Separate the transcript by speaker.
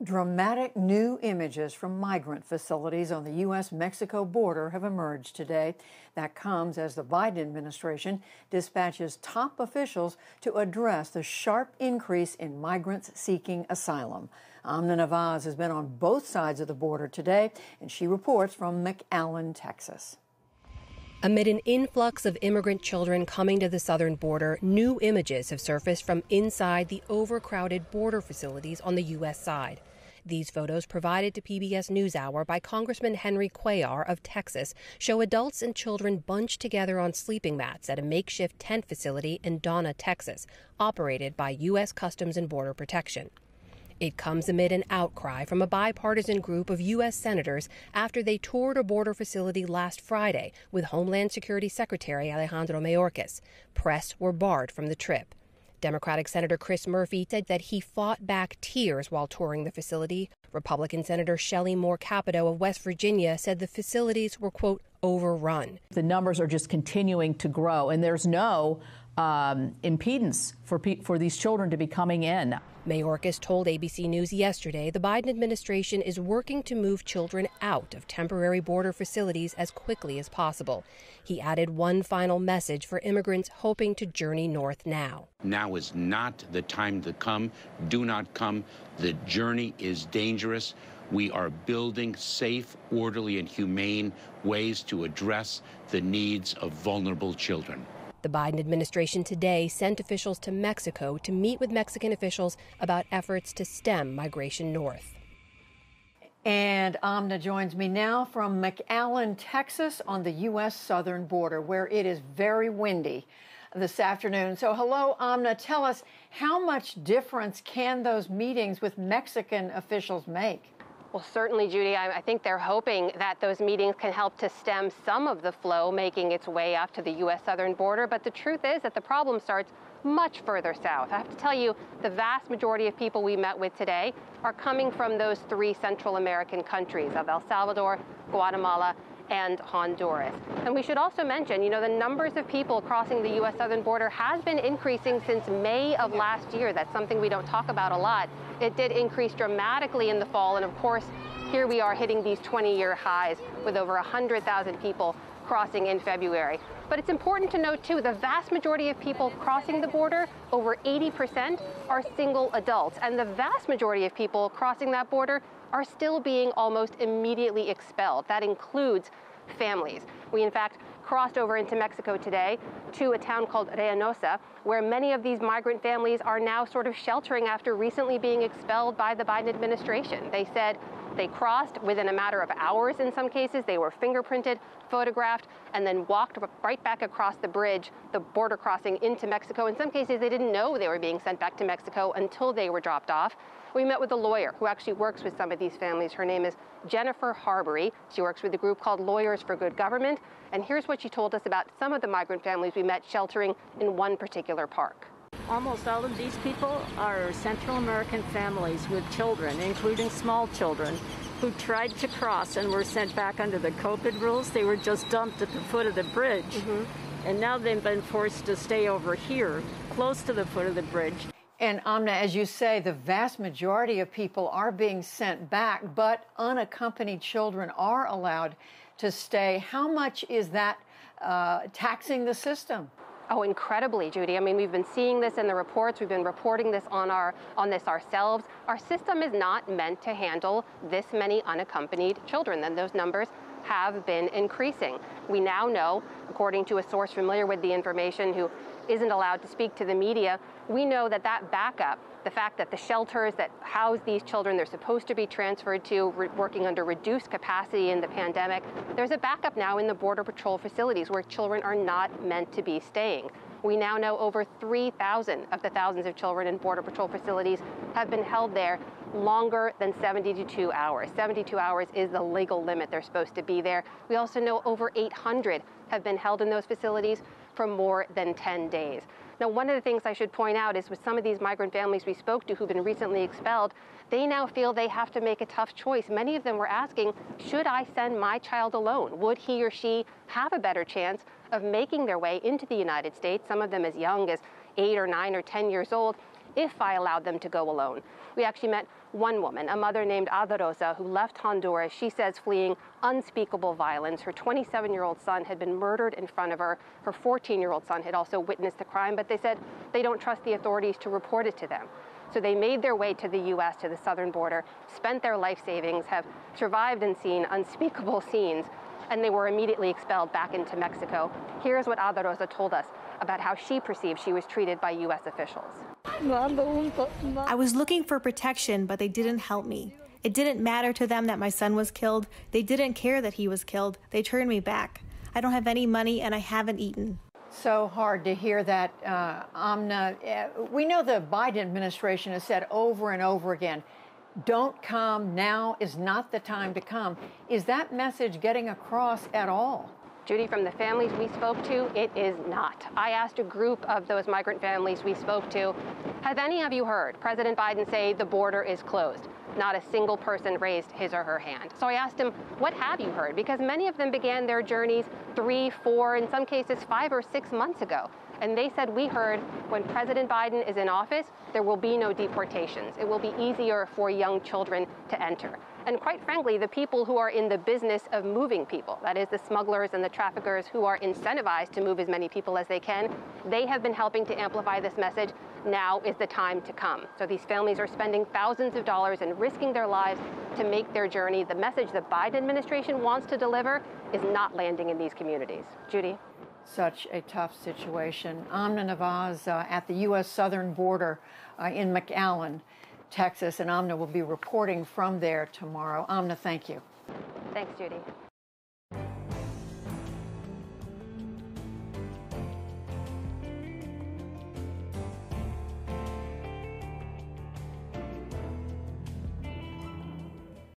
Speaker 1: Dramatic new images from migrant facilities on the U.S. Mexico border have emerged today. That comes as the Biden administration dispatches top officials to address the sharp increase in migrants seeking asylum. Amna Nawaz has been on both sides of the border today, and she reports from McAllen, Texas.
Speaker 2: Amid an influx of immigrant children coming to the southern border, new images have surfaced from inside the overcrowded border facilities on the U.S. side. These photos provided to PBS NewsHour by Congressman Henry Cuellar of Texas show adults and children bunched together on sleeping mats at a makeshift tent facility in Donna, Texas, operated by U.S. Customs and Border Protection. It comes amid an outcry from a bipartisan group of U.S. senators after they toured a border facility last Friday with Homeland Security Secretary Alejandro Mayorkas. Press were barred from the trip. Democratic Senator Chris Murphy said that he fought back tears while touring the facility. Republican Senator Shelley Moore Capito of West Virginia said the facilities were, quote, overrun.
Speaker 3: The numbers are just continuing to grow, and there's no um, impedance for, pe- for these children to be coming in.
Speaker 2: Mayorkas told ABC News yesterday the Biden administration is working to move children out of temporary border facilities as quickly as possible. He added one final message for immigrants hoping to journey north now.
Speaker 4: Now is not the time to come. Do not come. The journey is dangerous. We are building safe, orderly, and humane ways to address the needs of vulnerable children.
Speaker 2: The Biden administration today sent officials to Mexico to meet with Mexican officials about efforts to stem migration north.
Speaker 1: And Amna joins me now from McAllen, Texas, on the U.S. southern border, where it is very windy this afternoon. So, hello, Amna. Tell us how much difference can those meetings with Mexican officials make?
Speaker 5: Well, certainly, Judy. I, I, think they're hoping that those meetings can help to stem some of the flow making its way up to the U.S. southern border. But the truth is that the problem starts much further south. I have to tell you, the vast majority of people we met with today are coming from those three Central American countries of El Salvador, Guatemala, and Honduras. And we should also mention, you know, the numbers of people crossing the U.S. southern border has been increasing since May of last year. That's something we don't talk about a lot. It did increase dramatically in the fall, and of course, here we are hitting these 20-year highs with over 100,000 people crossing in February. But it's important to note, too, the vast majority of people crossing the border, over 80%, are single adults. And the vast majority of people crossing that border are still being almost immediately expelled. That includes families. We, in fact, crossed over into Mexico today to a town called Reynosa, where many of these migrant families are now sort of sheltering after recently being expelled by the Biden administration. They said they crossed within a matter of hours in some cases. They were fingerprinted, photographed, and then walked right back across the bridge, the border crossing into Mexico. In some cases, they didn't know they were being sent back to Mexico until they were dropped off. We met with a lawyer who actually works with some of these families. Her name is Jennifer Harbury. She works with a group called Lawyers for Good Government. And here's what she told us about some of the migrant families we met sheltering in one particular park.
Speaker 6: Almost all of these people are Central American families with children, including small children, who tried to cross and were sent back under the COVID rules. They were just dumped at the foot of the bridge. Mm-hmm. And now they've been forced to stay over here, close to the foot of the bridge.
Speaker 1: And Amna, as you say, the vast majority of people are being sent back, but unaccompanied children are allowed to stay. How much is that uh, taxing the system?
Speaker 5: Oh, incredibly, Judy. I mean, we've been seeing this in the reports. We've been reporting this on our on this ourselves. Our system is not meant to handle this many unaccompanied children. And those numbers have been increasing. We now know, according to a source familiar with the information who isn't allowed to speak to the media, we know that that backup, the fact that the shelters that house these children, they're supposed to be transferred to working under reduced capacity in the pandemic, there's a backup now in the Border Patrol facilities where children are not meant to be staying. We now know over 3,000 of the thousands of children in Border Patrol facilities have been held there longer than 72 hours. 72 hours is the legal limit they're supposed to be there. We also know over 800 have been held in those facilities for more than 10 days. Now, one of the things I should point out is with some of these migrant families we spoke to who've been recently expelled, they now feel they have to make a tough choice. Many of them were asking, should I send my child alone? Would he or she have a better chance of making their way into the United States, some of them as young as eight or nine or 10 years old, if I allowed them to go alone? We actually met One woman, a mother named Ada Rosa, who left Honduras, she says fleeing unspeakable violence. Her 27 year old son had been murdered in front of her. Her 14 year old son had also witnessed the crime, but they said they don't trust the authorities to report it to them. So they made their way to the U.S., to the southern border, spent their life savings, have survived and seen unspeakable scenes, and they were immediately expelled back into Mexico. Here's what Ada Rosa told us about how she perceived she was treated by U.S. officials.
Speaker 7: I was looking for protection, but they didn't help me. It didn't matter to them that my son was killed. They didn't care that he was killed. They turned me back. I don't have any money and I haven't eaten.
Speaker 1: So hard to hear that, uh, Amna. Uh, we know the Biden administration has said over and over again don't come, now is not the time to come. Is that message getting across at all?
Speaker 5: Judy, from the families we spoke to, it is not. I asked a group of those migrant families we spoke to, have any of you heard President Biden say the border is closed? Not a single person raised his or her hand. So I asked him, what have you heard? Because many of them began their journeys three, four, in some cases five or six months ago. And they said, we heard when President Biden is in office, there will be no deportations. It will be easier for young children to enter. And quite frankly, the people who are in the business of moving people, that is the smugglers and the traffickers who are incentivized to move as many people as they can, they have been helping to amplify this message. Now is the time to come. So these families are spending thousands of dollars and risking their lives to make their journey. The message the Biden administration wants to deliver is not landing in these communities. Judy?
Speaker 1: Such a tough situation. Amna Nawaz uh, at the U.S. southern border uh, in McAllen. Texas, and Amna will be reporting from there tomorrow. Amna, thank you.
Speaker 5: Thanks, Judy.